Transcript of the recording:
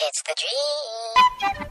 It's the dream.